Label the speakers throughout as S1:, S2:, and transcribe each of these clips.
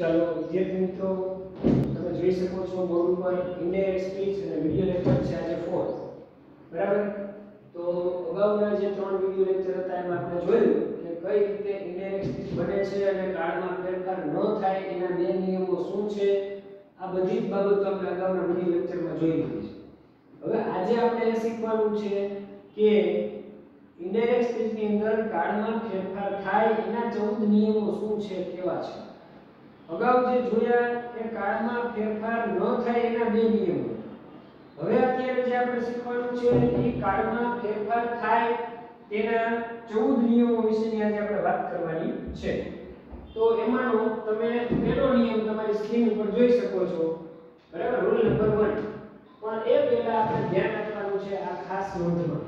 S1: ચાલો, વિદ્યાર્થી મિત્રો, તમે જોઈ શકો છો બોર્ડ ઉપર ઇન્ડાયરેક્ટ સ્પીચ અને વિડિયો લેક્ચર છે આજે ફોર બરાબર? તો અગાઉના જે ત્રણ વિડિયો લેક્ચર હતા, એમાં આપણે જોયું કે કઈ રીતે ઇન્ડાયરેક્ટ સ્પીચ બને છે અને કાળમાં ફેરફાર ન થાય એના બે નિયમો શું છે? આ બધી જ બાબતો આપણે અગાઉના વિડિયો લેક્ચરમાં જોઈ લીધી છે. હવે આજે આપણે એ શીખવાનું છે કે ઇન્ડાયરેક્ટ સ્પીચની અંદર કાળમાં ફેરફાર થાય એના 14 નિયમો શું છે, કેવા છે? અગાઉ જે જોયા કે કાળમાં ફેરફાર ન થાય એના બે નિયમો. હવે અત્યારે જે આપણે શીખવાનું છે એ કાળમાં ફેરફાર થાય તેના 14 નિયમો વિશેની આજે આપણે વાત કરવાની છે. તો એમાંનો તમે પહેલો નિયમ તમારી સ્ક્રીન ઉપર જોઈ શકો છો. બરાબર? રૂલ નંબર 1 પણ એ પહેલા આપણે ધ્યાન રાખવાનું છે આ ખાસ નોંધમાં.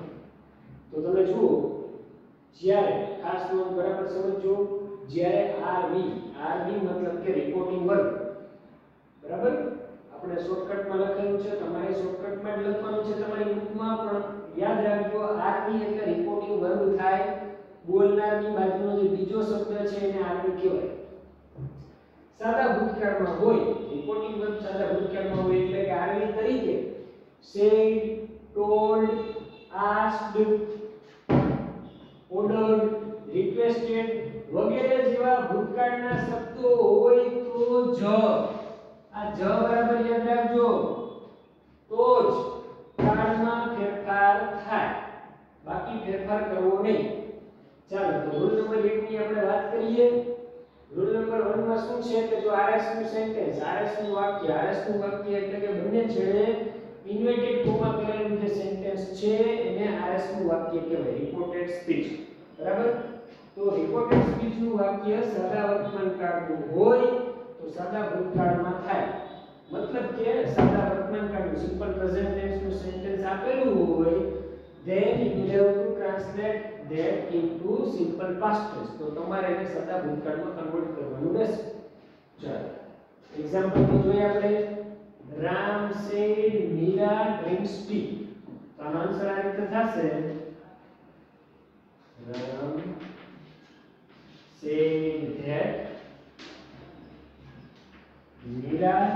S1: તો તમે જુઓ, જ્યારે ખાસ નોંધ બરાબર સમજો જ્યારે આરવી આરવી મતલબ કે રિપોર્ટિંગ વર્ગ બરાબર? આપણે શોર્ટકટમાં લખેલું છે, તમારે શોર્ટકટમાં જ લખવાનું છે તમારી બુકમાં પણ યાદ રાખજો આરવી એટલે રિપોર્ટિંગ વર્ગ થાય બોલનારની બાજુનો જે બીજો શબ્દ છે એને આરવી કહેવાય. સાદા ભૂતકાળમાં હોય રિપોર્ટિંગ વર્ગ સાદા ભૂતકાળમાં હોય એટલે કે આરવી તરીકે said told asked ordered requested વગેરે જેવા ભૂતકાળના શબ્દો હોય તો જ. આ જ બરાબર યાદ રાખજો. તો જ કાળમાં ફેરફાર થાય. બાકી ફેરફાર કરવો નહીં. ચાલો, તો રૂલ નંબર 1 ની આપણે વાત કરીએ. રૂલ નંબર 1 માં શું છે કે જો RS નું સેન્ટેન્સ RS નું વાક્ય RS નું વાક્ય એટલે કે બંને છેડે ઇન્વર્ટેડ કોમા કરેલું જે સેન્ટેન્સ છે, એને RS નું વાક્ય કહેવાય રિપોર્ટેડ સ્પીચ બરાબર? તો રિપોર્ટેડ સ્પીચનું વાક્ય સાદા કાળનું હોય તો સાદા ભૂતકાળમાં થાય. મતલબ કે સાદા કાળનું સિમ્પલ પ્રેઝન્ટ ટેન્સનું સેન્ટેન્સ આપેલું હોય, then you have to translate that into simple past tense. તો તમારે એને સાદા ભૂતકાળમાં કન્વર્ટ કરવાનું રહેશે. ચાલો. એક્ઝામ્પલથી જોઈએ આપણે. રામ સે મીરા drinks ટી તો આનો આન્સર આ રીતે થશે Ram said that Meera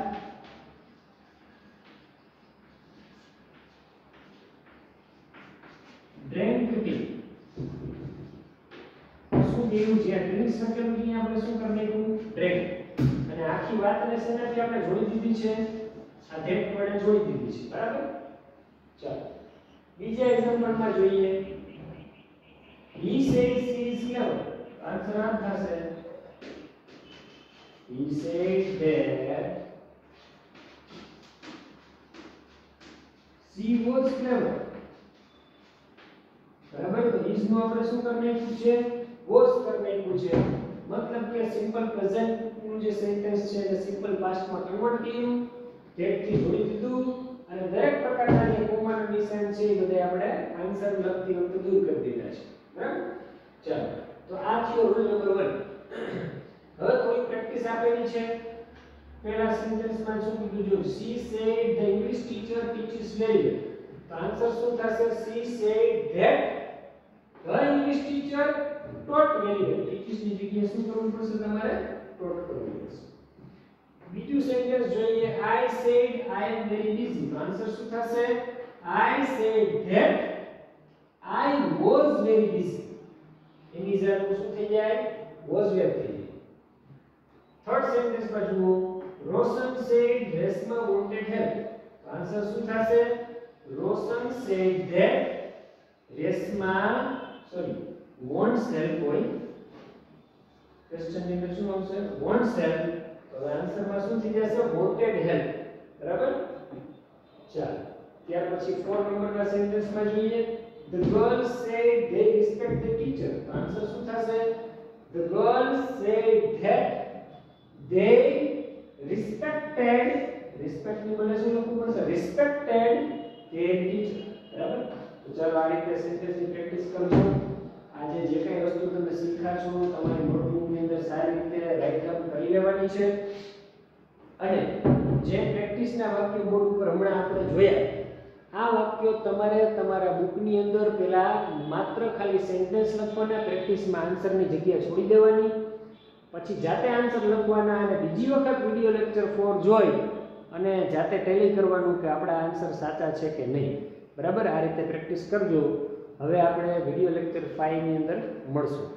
S1: drank tea કેવું છે. ડ્રિંક્સ લખેલું આપણે શું કરી નાખ્યું? ડ્રિંક અને આખી વાતને કે આપણે જોડી દીધી છે? આ ધેટ વડે જોડી દીધી છે. બરાબર? ચાલો. બીજા એક્ઝામ્પલમાં જોઈએ. He said she is answer આ થશે. He said that she was clever બરાબર? તો is નું આપણે શું કરી નાખ્યું છે? Was કરી નાખ્યું છે મતલબ કે સિમ્પલ પ્રેઝન્ટનું જે સેન્ટેન્સ છે એને સિમ્પલ પાસ્ટમાં કન્વર્ટ કર્યું. That થી જોડી દીધું અને દરેક પ્રકારના જે કોમાના નિશાન છે એ બધા આપણે આન્સર લખતી વખતે દૂર કરી દીધા છે. બરાબર? ચાલો. તો આ થયો રૂલ નંબર 1 હવે થોડી પ્રેક્ટિસ આપેલી છે. પહેલા સેન્ટેન્સમાં શું કીધું જો she said the english teacher teaches very તો આન્સર શું થશે? She said that the english teacher taught very well teaches ની જગ્યાએ શું કરવું પડશે તમારે taught કરવું પડશે બીજું સેન્ટેન્સ જોઈએ i said i am very busy તો આન્સર શું થશે i said that i was very busy એની જરૂર શું થઈ જાય was verb થઈ જાય થર્ડ સેન્ટેન્સ માં જુઓ Roshan said Reshma wanted help તો આન્સર શું થશે રોશન said that Reshma sorry wants help હોય ક્વેશ્ચન ની અંદર શું આવશે wants help તો આન્સર માં શું થઈ જશે wanted help બરાબર ચાલો ત્યાર પછી ફોર નંબરના સેન્ટેન્સ માં જોઈએ the girls said they respect the teacher તો આન્સર શું થશે the girls said that they respected respect ની બદલે શું લખવું પડશે respected their teacher બરાબર તો ચાલો આ રીતે સેન્ટેન્સની પ્રેક્ટિસ કરજો આજે જે કઈ વસ્તુ તમે શીખ્યા છો તમારી નોટબુકની અંદર સારી રીતે રાઈટ ડાઉન કરી લેવાની છે. અને જે પ્રેક્ટિસના વાક્ય બોર્ડ ઉપર હમણાં આપણે જોયા, આ વાક્યો તમારે તમારા બુકની અંદર પહેલા માત્ર ખાલી સેન્ટેન્સ લખવાના પ્રેક્ટિસમાં આન્સરની જગ્યા છોડી દેવાની. પછી જાતે આન્સર લખવાના અને બીજી વખત વીડિયો લેક્ચર ફોર જોઈ અને જાતે ટેલી કરવાનું કે આપણા આન્સર સાચા છે કે નહીં. બરાબર? આ રીતે પ્રેક્ટિસ કરજો. હવે આપણે વીડિયો લેક્ચર ફાઇવની અંદર મળશું.